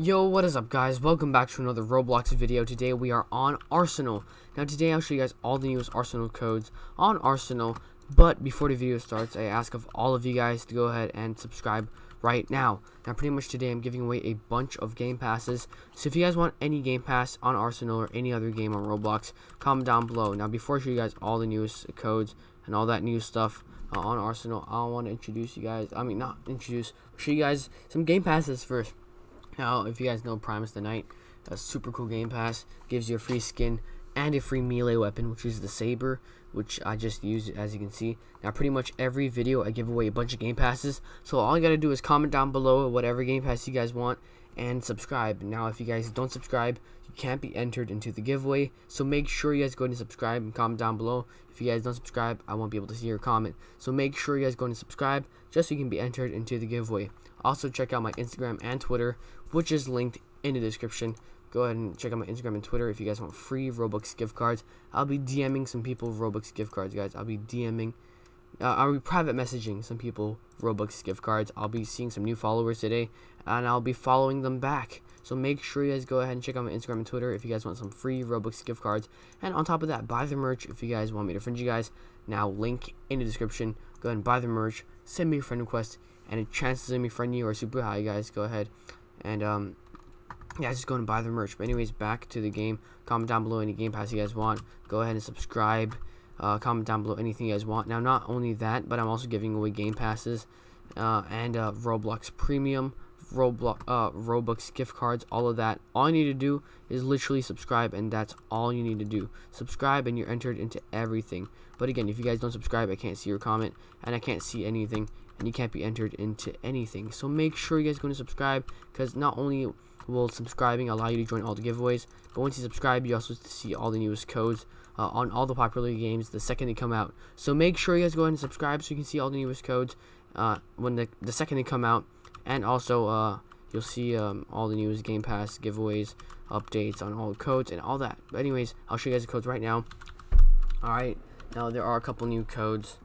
Yo, what is up guys? Welcome back to another Roblox video. Today we are on Arsenal. Now today I'll show you guys all the newest Arsenal codes on Arsenal. But before the video starts, I ask of all of you guys to go ahead and subscribe right now. Now pretty much today I'm giving away a bunch of game passes. So if you guys want any game pass on Arsenal or any other game on Roblox, comment down below. Now before I show you guys all the newest codes and all that new stuff uh, on Arsenal, I want to introduce you guys, I mean not introduce, show you guys some game passes first. Now, if you guys know Primus the Knight, a super cool game pass, gives you a free skin and a free melee weapon, which is the Saber, which I just used as you can see. Now, pretty much every video I give away a bunch of game passes, so all you gotta do is comment down below whatever game pass you guys want and subscribe. Now, if you guys don't subscribe, you can't be entered into the giveaway, so make sure you guys go and subscribe and comment down below. If you guys don't subscribe, I won't be able to see your comment. So make sure you guys go and subscribe just so you can be entered into the giveaway. Also, check out my Instagram and Twitter, which is linked in the description. Go ahead and check out my Instagram and Twitter if you guys want free Robux gift cards. I'll be DMing some people Robux gift cards, guys. I'll be DMing, uh, I'll be private messaging some people Robux gift cards. I'll be seeing some new followers today, and I'll be following them back. So make sure you guys go ahead and check out my Instagram and Twitter if you guys want some free Robux gift cards. And on top of that, buy the merch if you guys want me to friend you guys. Now, link in the description. Go ahead and buy the merch. Send me a friend request and the chances of me friending you are super high, guys. Go ahead and um, yeah, just go and buy the merch. But anyways, back to the game. Comment down below any game pass you guys want. Go ahead and subscribe. Uh, comment down below anything you guys want. Now, not only that, but I'm also giving away game passes uh, and uh, Roblox Premium, Roblox, uh, Robux gift cards, all of that. All you need to do is literally subscribe, and that's all you need to do. Subscribe, and you're entered into everything. But again, if you guys don't subscribe, I can't see your comment, and I can't see anything and you can't be entered into anything. So make sure you guys go and subscribe because not only will subscribing allow you to join all the giveaways, but once you subscribe, you also see all the newest codes uh, on all the popular games the second they come out. So make sure you guys go ahead and subscribe so you can see all the newest codes uh, when the, the second they come out, and also uh, you'll see um, all the newest Game Pass giveaways, updates on all the codes and all that. But anyways, I'll show you guys the codes right now. Alright, now there are a couple new codes.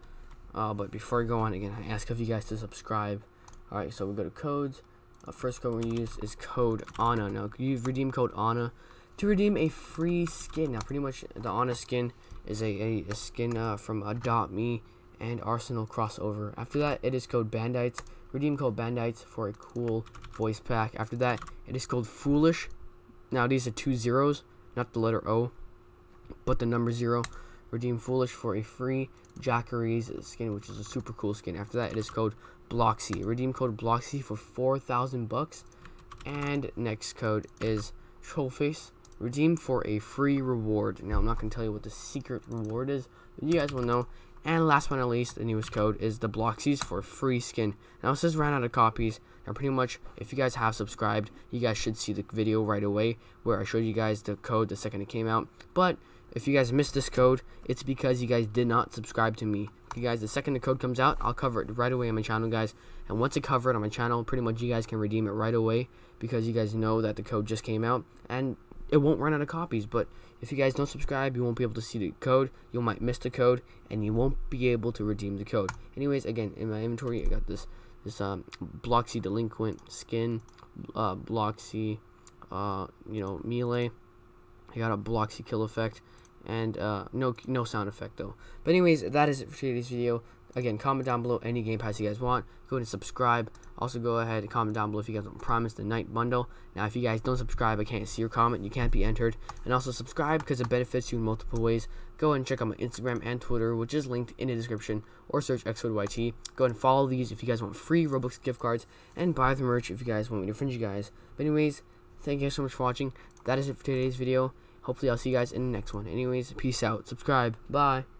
Uh, but before I go on again, I ask of you guys to subscribe. Alright, so we go to codes. Uh, first code we're going to use is code ANA. Now, you redeem code ANA to redeem a free skin. Now, pretty much the ANA skin is a, a, a skin uh, from Adopt Me and Arsenal crossover. After that, it is code Bandites. Redeem code Bandites for a cool voice pack. After that, it is called Foolish. Now, these are two zeros, not the letter O, but the number zero. Redeem Foolish for a free Jackeryz skin, which is a super cool skin. After that, it is code Bloxy. Redeem code Bloxy for 4,000 bucks. And next code is Trollface. Redeem for a free reward. Now, I'm not going to tell you what the secret reward is, but you guys will know. And last but not least, the newest code is the Bloxies for free skin. Now, it says ran out of copies. Now, pretty much, if you guys have subscribed, you guys should see the video right away where I showed you guys the code the second it came out. But if you guys missed this code, it's because you guys did not subscribe to me. You guys, the second the code comes out, I'll cover it right away on my channel, guys. And once I cover it on my channel, pretty much you guys can redeem it right away because you guys know that the code just came out and it won't run out of copies. But if you guys don't subscribe, you won't be able to see the code. You might miss the code and you won't be able to redeem the code. Anyways, again, in my inventory, I got this this um, Bloxy Delinquent skin, uh, Bloxy, uh, you know, melee. I got a Bloxy kill effect and uh, no no sound effect though. But anyways, that is it for today's video. Again, comment down below any game pass you guys want. Go ahead and subscribe. Also, go ahead and comment down below if you guys want Primus the Knight bundle. Now, if you guys don't subscribe, I can't see your comment. You can't be entered. And also, subscribe because it benefits you in multiple ways. Go ahead and check out my Instagram and Twitter, which is linked in the description, or search ExoidYT. Go ahead and follow these if you guys want free Robux gift cards, and buy the merch if you guys want me to fringe you guys. But anyways, thank you guys so much for watching. That is it for today's video. Hopefully, I'll see you guys in the next one. Anyways, peace out. Subscribe. Bye.